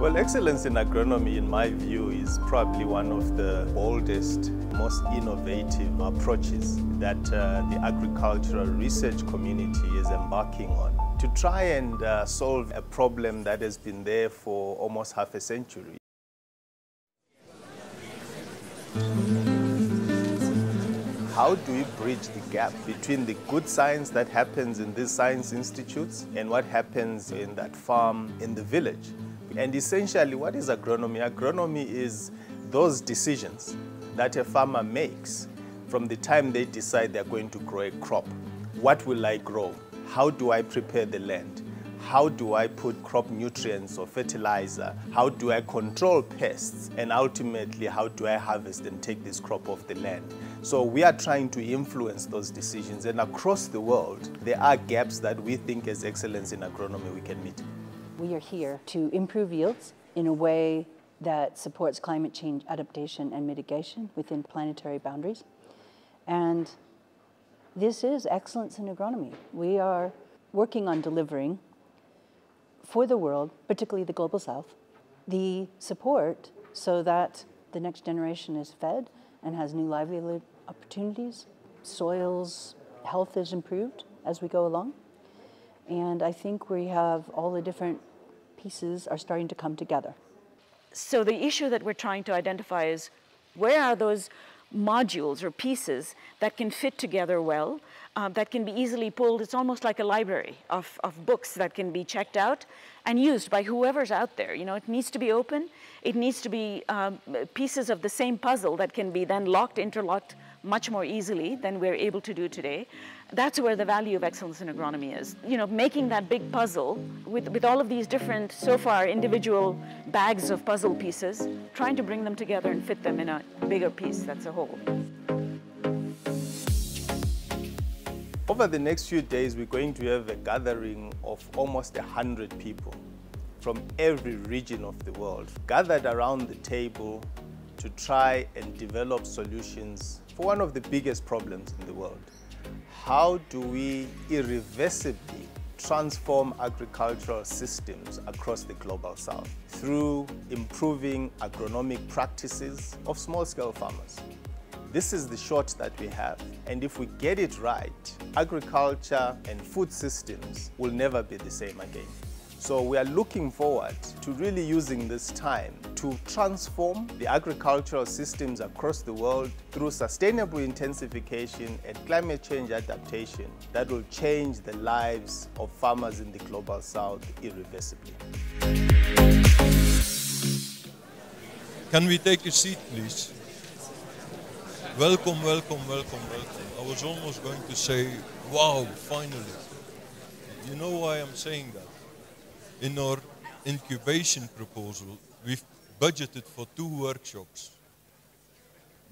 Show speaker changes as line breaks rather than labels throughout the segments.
Well, excellence in agronomy, in my view, is probably one of the boldest, most innovative approaches that uh, the agricultural research community is embarking on to try and uh, solve a problem that has been there for almost half a century. How do we bridge the gap between the good science that happens in these science institutes and what happens in that farm in the village? And essentially, what is agronomy? Agronomy is those decisions that a farmer makes from the time they decide they're going to grow a crop. What will I grow? How do I prepare the land? How do I put crop nutrients or fertilizer? How do I control pests? And ultimately, how do I harvest and take this crop off the land? So we are trying to influence those decisions. And across the world, there are gaps that we think as excellence in agronomy we can meet.
We are here to improve yields in a way that supports climate change adaptation and mitigation within planetary boundaries. And this is excellence in agronomy. We are working on delivering for the world, particularly the global south, the support so that the next generation is fed and has new livelihood opportunities, soils, health is improved as we go along. And I think we have all the different pieces are starting to come together.
So the issue that we're trying to identify is where are those modules or pieces that can fit together well, uh, that can be easily pulled. It's almost like a library of, of books that can be checked out and used by whoever's out there. You know, it needs to be open. It needs to be um, pieces of the same puzzle that can be then locked, interlocked much more easily than we're able to do today. That's where the value of excellence in agronomy is. You know, making that big puzzle with, with all of these different, so far, individual bags of puzzle pieces, trying to bring them together and fit them in a bigger piece that's a whole.
Over the next few days, we're going to have a gathering of almost 100 people from every region of the world gathered around the table to try and develop solutions for one of the biggest problems in the world. How do we irreversibly transform agricultural systems across the global south through improving agronomic practices of small-scale farmers? This is the shot that we have. And if we get it right, agriculture and food systems will never be the same again. So we are looking forward to really using this time to transform the agricultural systems across the world through sustainable intensification and climate change adaptation that will change the lives of farmers in the global south irreversibly.
Can we take a seat, please? Welcome, welcome, welcome, welcome. I was almost going to say, wow, finally. You know why I'm saying that? In our incubation proposal, we've budgeted for two workshops.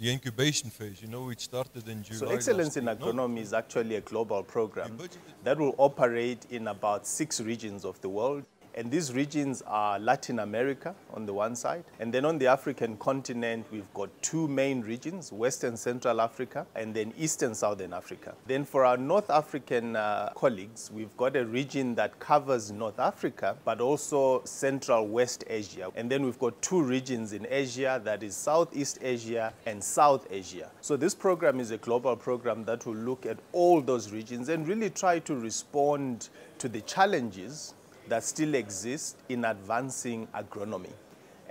The incubation phase, you know, it started in July.
So Excellence in Agronomy no. is actually a global program that will operate in about six regions of the world. And these regions are Latin America on the one side. And then on the African continent, we've got two main regions, Western Central Africa and then Eastern Southern Africa. Then for our North African uh, colleagues, we've got a region that covers North Africa, but also Central West Asia. And then we've got two regions in Asia, that is Southeast Asia and South Asia. So this program is a global program that will look at all those regions and really try to respond to the challenges that still exist in advancing agronomy.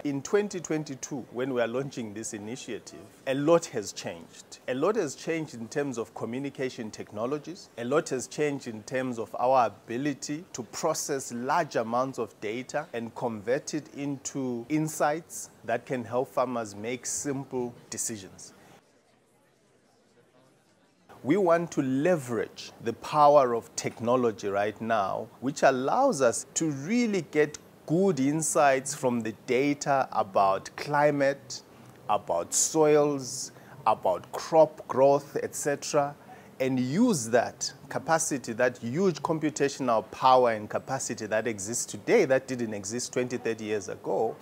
In 2022, when we are launching this initiative, a lot has changed. A lot has changed in terms of communication technologies. A lot has changed in terms of our ability to process large amounts of data and convert it into insights that can help farmers make simple decisions we want to leverage the power of technology right now, which allows us to really get good insights from the data about climate, about soils, about crop growth, etc., and use that capacity, that huge computational power and capacity that exists today that didn't exist 20, 30 years ago,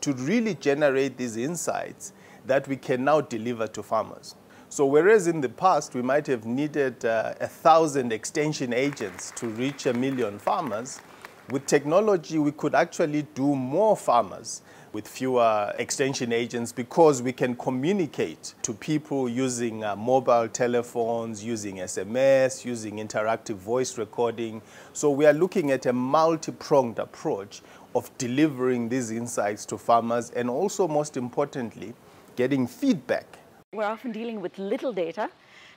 to really generate these insights that we can now deliver to farmers. So whereas in the past we might have needed uh, a thousand extension agents to reach a million farmers, With technology, we could actually do more farmers with fewer extension agents because we can communicate to people using uh, mobile telephones, using SMS, using interactive voice recording. So we are looking at a multi-pronged approach of delivering these insights to farmers and also most importantly, getting feedback.
We're often dealing with little data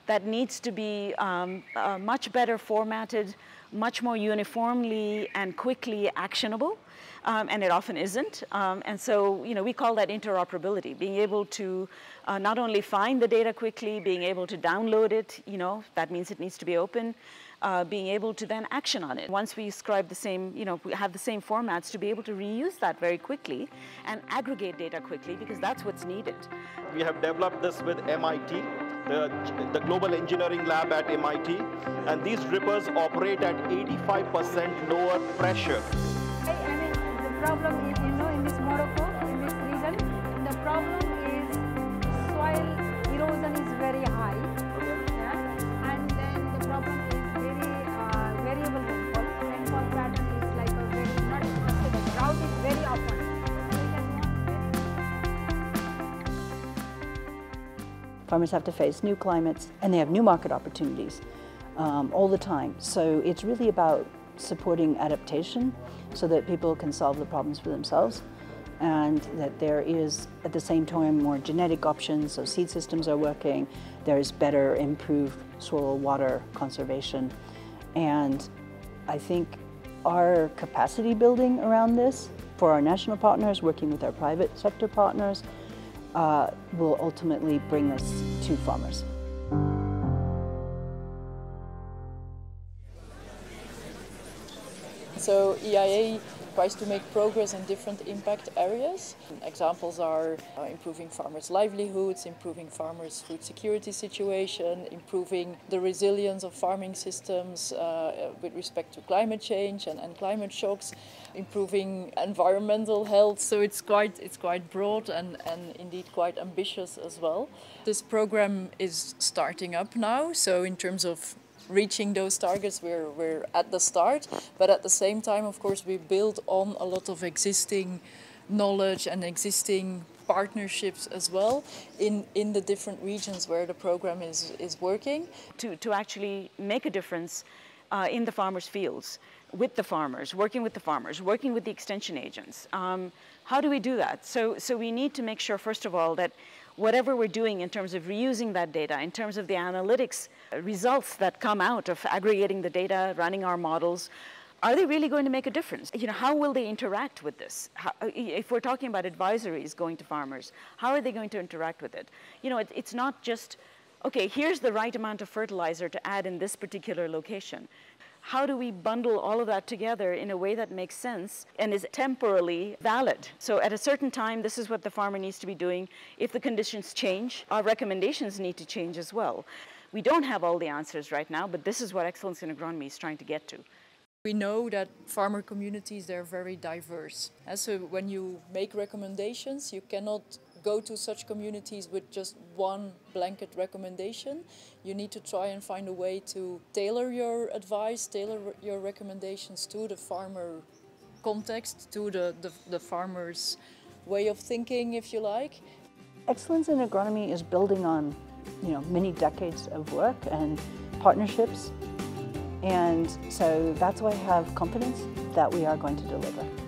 that needs to be um, uh, much better formatted, much more uniformly and quickly actionable um, and it often isn't. Um, and so, you know, we call that interoperability, being able to uh, not only find the data quickly, being able to download it, you know, that means it needs to be open, uh, being able to then action on it. Once we ascribe the same, you know, we have the same formats to be able to reuse that very quickly and aggregate data quickly because that's what's needed.
We have developed this with MIT, the, the Global Engineering Lab at MIT, and these rippers operate at 85% lower pressure
problem is, you know, in this Morocco, in this region, the problem is soil erosion is very high.
Farmers have to face new climates and they have new market opportunities um, all the time. So it's really about supporting adaptation so that people can solve the problems for themselves and that there is at the same time more genetic options so seed systems are working there's better improved soil water conservation and I think our capacity building around this for our national partners working with our private sector partners uh, will ultimately bring us to farmers.
So EIA tries to make progress in different impact areas. Examples are uh, improving farmers' livelihoods, improving farmers' food security situation, improving the resilience of farming systems uh, with respect to climate change and, and climate shocks, improving environmental health. So it's quite, it's quite broad and, and indeed quite ambitious as well. This program is starting up now, so in terms of reaching those targets, we're, we're at the start. But at the same time, of course, we build on a lot of existing knowledge and existing partnerships as well in, in the different regions where the program is, is working.
To, to actually make a difference uh, in the farmers' fields, with the farmers, working with the farmers, working with the extension agents. Um, how do we do that? So, so we need to make sure, first of all, that whatever we're doing in terms of reusing that data, in terms of the analytics results that come out of aggregating the data, running our models, are they really going to make a difference? You know, how will they interact with this? How, if we're talking about advisories going to farmers, how are they going to interact with it? You know, it, it's not just, okay, here's the right amount of fertilizer to add in this particular location how do we bundle all of that together in a way that makes sense and is temporally valid? So at a certain time, this is what the farmer needs to be doing. If the conditions change, our recommendations need to change as well. We don't have all the answers right now, but this is what excellence in agronomy is trying to get to.
We know that farmer communities, they're very diverse. And so when you make recommendations, you cannot go to such communities with just one blanket recommendation. You need to try and find a way to tailor your advice, tailor your recommendations to the farmer context, to the, the, the farmer's way of thinking, if you like.
Excellence in agronomy is building on you know, many decades of work and partnerships. And so that's why I have confidence that we are going to deliver.